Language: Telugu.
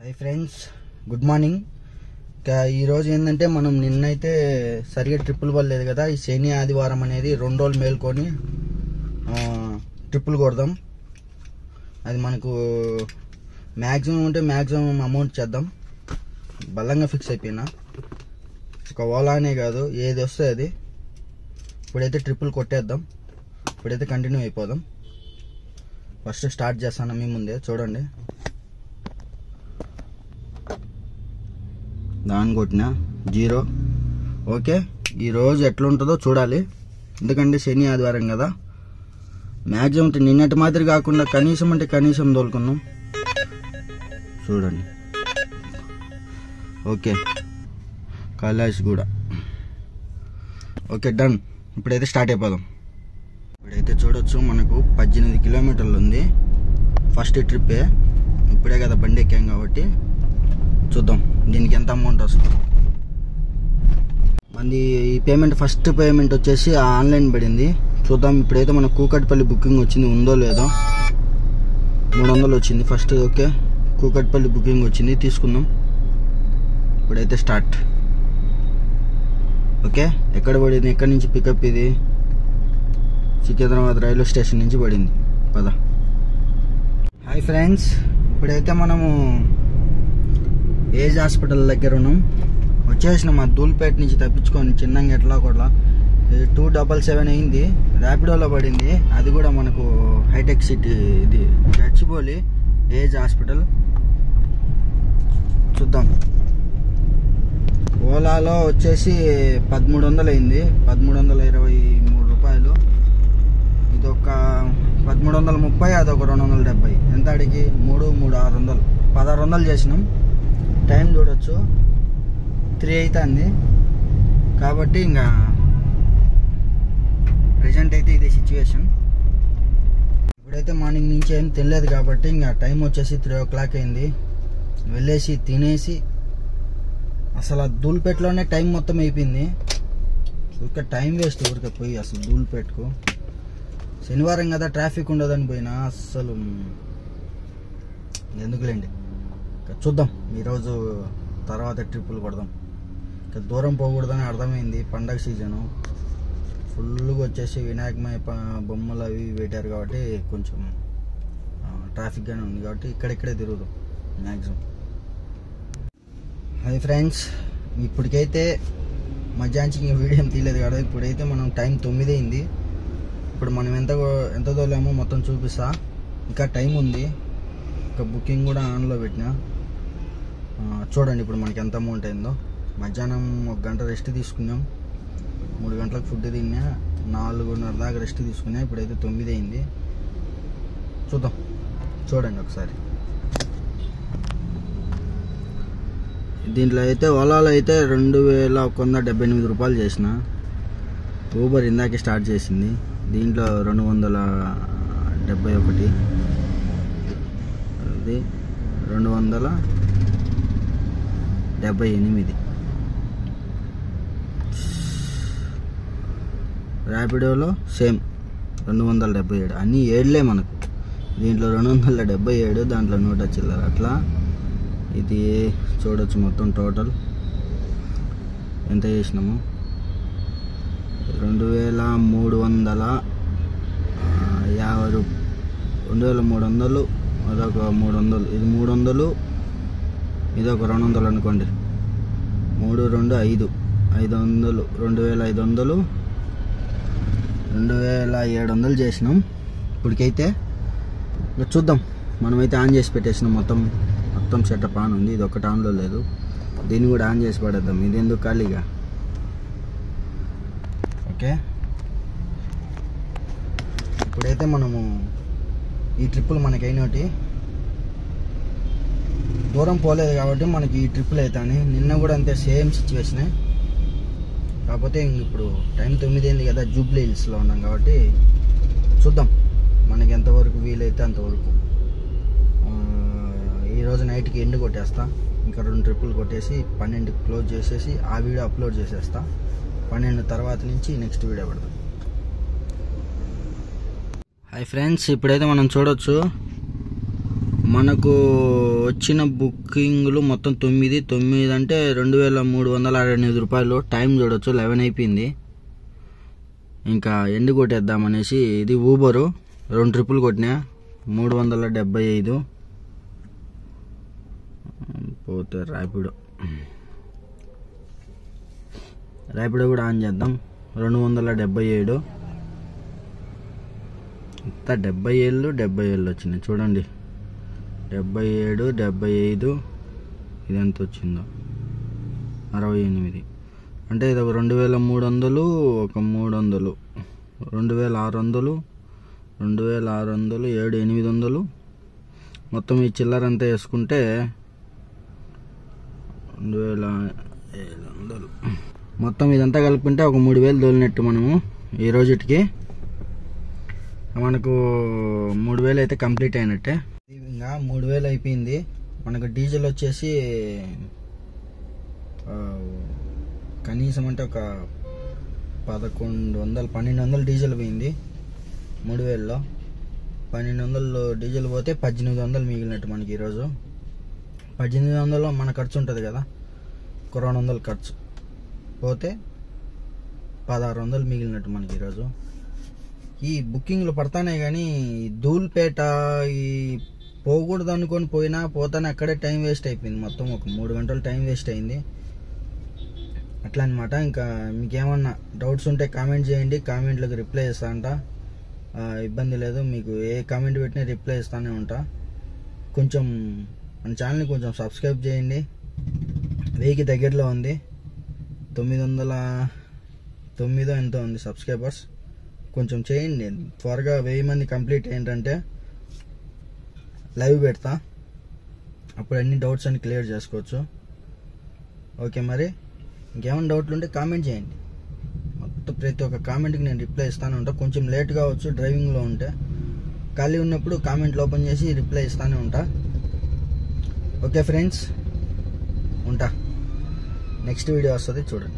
Hi friends good morning. ఇంకా ఈరోజు ఏంటంటే మనం నిన్నైతే సరిగా ట్రిప్పులు పడలేదు కదా ఈ శని ఆదివారం అనేది రెండు రోజులు మేల్కొని ట్రిప్పులు కొడదాం. అది మనకు మ్యాక్సిమం ఉంటే మ్యాక్సిమం అమౌంట్ చేద్దాం. బలంగా ఫిక్స్ అయిపోయినా. ఒక ఓలానే కాదు ఏది వస్తే అది. ఇప్పుడైతే ట్రిప్పులు కొట్టేద్దాం. ఇప్పుడైతే కంటిన్యూ అయిపోదాం. ఫస్ట్ స్టార్ట్ చేస్తాను మీ ముందే చూడండి. దాని కొట్టిన జీరో. ఓకే ఈరోజు ఎట్లుంటుందో చూడాలి. ఎందుకంటే శని ఆదివారం కదా. మ్యాక్సిమం అంటే నిన్నటి మాదిరి కాకుండా కనీసం అంటే కనీసం తోలుకున్నాం చూడండి. ఓకే. కైలాష్ కూడా ఓకే డన్. ఇప్పుడైతే స్టార్ట్ అయిపోదాం. ఇప్పుడైతే చూడొచ్చు మనకు పద్దెనిమిది కిలోమీటర్లు ఉంది. ఫస్ట్ ట్రిప్పే. ఇప్పుడే కదా బండి ఎక్కాం కాబట్టి చూద్దాం. దీనికి ఎంత అమౌంట్ వస్తుంది? మంది ఈ పేమెంట్ ఫస్ట్ పేమెంట్ వచ్చేసి ఆన్లైన్ పడింది. చూద్దాం ఇప్పుడైతే మన కూకట్పల్లి బుకింగ్ వచ్చింది ఉందో లేదో. మూడు వందలు వచ్చింది ఫస్ట్ ఓకే కూకట్పల్లి బుకింగ్ వచ్చింది తీసుకుందాం. ఇప్పుడైతే స్టార్ట్ ఓకే ఎక్కడ పడింది? ఎక్కడి నుంచి పికప్ ఇది? సికింద్రాబాద్ రైల్వే స్టేషన్ నుంచి పడింది. పద. హాయ్ ఫ్రెండ్స్ ఇప్పుడైతే మనము ఏజ్ హాస్పిటల్ దగ్గర ఉన్నాం. వచ్చేసిన మా దూల్పేట నుంచి తప్పించుకొని చిన్నంగా ఎట్లా కూడా టూ డబల్ సెవెన్ అయింది. ర్యాపిడోలో పడింది. అది కూడా మనకు హైటెక్ సిటీ ఇది. Gachibowli age hospital. చూద్దాం. ఓలాలో వచ్చేసి పదమూడు వందలు అయింది. పదమూడు వందల ఇరవై మూడు రూపాయలు. ఇది ఒక పదమూడు వందల ముప్పై అదొక రెండు వందల డెబ్బై. ఎంత అడిగి మూడు మూడు ఆరు వందలు పదహారు వందలు చేసినాం. టైం చూడొచ్చు. త్రీ అవుతుంది కాబట్టి ఇంకా ప్రజెంట్ అయితే ఇదే సిచ్యువేషన్ ఇప్పుడైతే మార్నింగ్ నుంచి ఏం తినలేదు కాబట్టి ఇంకా టైం వచ్చేసి త్రీ ఓ క్లాక్ అయింది. వెళ్ళేసి తినేసి అసలు ఆ ధూల్పేటలోనే టైం మొత్తం అయిపోయింది. ఊరికే టైం వేస్ట్ ఊరికే పోయి అసలు ధూల్పేటకు శనివారం కదా ట్రాఫిక్ ఉండదని పోయినా అసలు ఎందుకులేండి. చూద్దాం. ఈరోజు తర్వాత ట్రిప్పులు కొడదాం. ఇంకా దూరం పోకూడదని అర్థమైంది పండగ సీజను. ఫుల్గా వచ్చేసి వినాయకమయ బొమ్మలు అవి పెట్టారు కాబట్టి కొంచెం ట్రాఫిక్గానే ఉంది కాబట్టి ఇక్కడిక్కడే తిరుగుదాం మ్యాక్సిమం హాయ్ ఫ్రెండ్స్ ఇప్పటికైతే మధ్యాహ్నం వీడియో ఏం తీయలేదు కదా ఇప్పుడైతే మనం టైం తొమ్మిది అయింది. ఇప్పుడు మనం ఎంత ఎంత తోలామో మొత్తం చూపిస్తా. ఇంకా టైం ఉంది. ఇంకా బుకింగ్ కూడా ఆన్లో పెట్టినా. చూడండి ఇప్పుడు మనకి ఎంత అమౌంట్ అయిందో. మధ్యాహ్నం ఒక గంట రెస్ట్ తీసుకున్నాం. మూడు గంటలకు ఫుడ్ తిన్నా నాలుగున్నర దాకా రెస్ట్ తీసుకున్నా ఇప్పుడైతే తొమ్మిది అయింది. చూద్దాం. చూడండి ఒకసారి. దీంట్లో అయితే ఓలాలో అయితే రెండు వేల ఒక వంద డెబ్బై ఎనిమిది రూపాయలు చేసిన. ఊబర్ ఇందాకే స్టార్ట్ చేసింది. దీంట్లో రెండు వందల డెబ్బై ఒకటి. అది రెండు వందల డెబ్బై ఎనిమిది. ర్యాపిడోలో సేమ్ రెండు వందల డెబ్బై ఏడు. అన్నీ ఏడులే మనకు. దీంట్లో రెండు వందల డెబ్బై ఏడు దాంట్లో నూట చిల్లర. అట్లా ఇది చూడొచ్చు మొత్తం టోటల్. ఎంత చేసినాము? రెండు వేల మూడు వందల యాభై రూపాయలు రెండు వేల మూడు వందలు అదొక మూడు వందలు ఇది మూడు వందలు ఇది ఒక రెండు వందలు అనుకోండి. మూడు రెండు ఐదు. ఐదు వందలు రెండు వేల ఐదు వందలు రెండు వేల ఏడు వందలు చేసినాం. ఇప్పటికైతే ఇక చూద్దాం. మనమైతే ఆన్ చేసి పెట్టేసినాం మొత్తం మొత్తం సెటప్ ఆన్ ఉంది. ఇది ఒకటి ఆన్లో లేదు. దీన్ని కూడా ఆన్ చేసి పడేద్దాం. ఇది ఎందుకు ఖాళీగా ఓకే. ఇప్పుడైతే మనము ఈ ట్రిప్పులు మనకి దూరం పోలేదు కాబట్టి మనకి ఈ ట్రిప్పులు అవుతాయి నిన్న కూడా అంతే సేమ్ సిచ్యువేషనే. కాకపోతే ఇప్పుడు టైం తొమ్మిది అయింది కదా జూబ్లీ హిల్స్లో ఉన్నాం కాబట్టి చూద్దాం. మనకి ఎంతవరకు వీలైతే అంతవరకు. ఈరోజు నైట్కి ఎండ్ కొట్టేస్తా. ఇంకా రెండు ట్రిప్పులు కొట్టేసి పన్నెండుకి క్లోజ్ చేసేసి ఆ వీడియో అప్లోడ్ చేసేస్తా. పన్నెండు తర్వాత నుంచి నెక్స్ట్ వీడియో పెడతాం. హాయ్ ఫ్రెండ్స్ ఇప్పుడైతే మనం చూడొచ్చు. మనకు వచ్చిన బుకింగ్లు మొత్తం తొమ్మిది తొమ్మిది అంటే రెండు వేల మూడు వందల అరవై ఎనిమిది రూపాయలు. టైం చూడొచ్చు లెవెన్ అయిపోయింది. ఇంకా ఎండు కొట్టేద్దామనేసి ఇది ఊబరు రెండు ట్రిప్పులు కొట్టినా మూడు వందల డెబ్బై ఐదు. పోతే ర్యాపిడో ర్యాపిడో కూడా ఆన్ చేద్దాం. రెండు వందల డెబ్బై ఏడు. ఇంత డెబ్బై ఏళ్ళు డెబ్బై ఏళ్ళు వచ్చినాయి. చూడండి. డెబ్బై ఏడు డెబ్బై ఐదు ఇది ఎంత వచ్చిందో అరవై ఎనిమిది అంటే ఇది ఒక రెండు వేల మూడు వందలు ఒక మూడు వందలు రెండు వేల ఆరు వందలు రెండు వేల ఆరు వందలు ఏడు ఎనిమిది వందలు మొత్తం ఈ చిల్లర అంతా వేసుకుంటే రెండు వేల ఏడు వందలు మొత్తం ఇదంతా కలుపుకుంటే ఒక మూడు వేలు తోలినట్టు మనము ఈ రోజుటికి. మనకు మూడు వేలు అయితే కంప్లీట్ అయినట్టే. మూడు వేలు అయిపోయింది. మనకు డీజిల్ వచ్చేసి కనీసం అంటే ఒక పదకొండు వందలు పన్నెండు వందలు డీజిల్ పోయింది మూడు వేలలో. పన్నెండు వందలు డీజిల్ పోతే పద్దెనిమిది వందలు మిగిలినట్టు మనకి ఈరోజు. పద్దెనిమిది వందలు మన ఖర్చు ఉంటుంది కదా ఒక రెండు వందలు ఖర్చు. పోతే పదహారు వందలు మిగిలినట్టు మనకి ఈరోజు. ఈ బుకింగ్లు పడతానే కానీ ధూల్పేట ఈ పోకూడదు అనుకొని పోయినా పోతానే అక్కడే టైం వేస్ట్ అయిపోయింది. మొత్తం ఒక మూడు గంటలు టైం వేస్ట్ అయింది. అట్లా అనమాట ఇంకా మీకేమన్నా డౌట్స్ ఉంటే కామెంట్ చేయండి. కామెంట్లకు రిప్లై ఇస్తా అంట. ఇబ్బంది లేదు. మీకు ఏ కామెంట్ పెట్టినా రిప్లై ఇస్తానే ఉంటా. కొంచెం మన ఛానల్ని కొంచెం సబ్స్క్రైబ్ చేయండి. వెయ్యికి దగ్గరలో ఉంది. తొమ్మిది వందల తొమ్మిదో ఎంతో ఉంది సబ్స్క్రైబర్స్. కొంచెం చేయండి. త్వరగా వెయ్యి మంది కంప్లీట్ ఏంటంటే లైవ్ పెడతా. అప్పుడు అన్ని డౌట్స్ అన్ని క్లియర్ చేసుకోవచ్చు. ఓకే మరి? ఇంకేమైనా డౌట్లు ఉంటే కామెంట్ చేయండి. మొత్తం ప్రతి ఒక్క కామెంట్కి నేను రిప్లై ఇస్తాను ఉంటా. కొంచెం లేట్ కావచ్చు డ్రైవింగ్లో ఉంటే. ఖాళీ ఉన్నప్పుడు కామెంట్లు ఓపెన్ చేసి రిప్లై ఇస్తానే ఉంటా. ఓకే ఫ్రెండ్స్ ఉంటా. నెక్స్ట్ వీడియో వస్తుంది చూడండి.